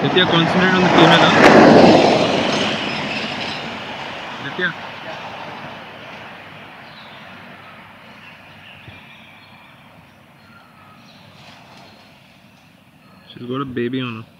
Ditya, concentrate on the female. Huh? Ditya. She's got a baby on her.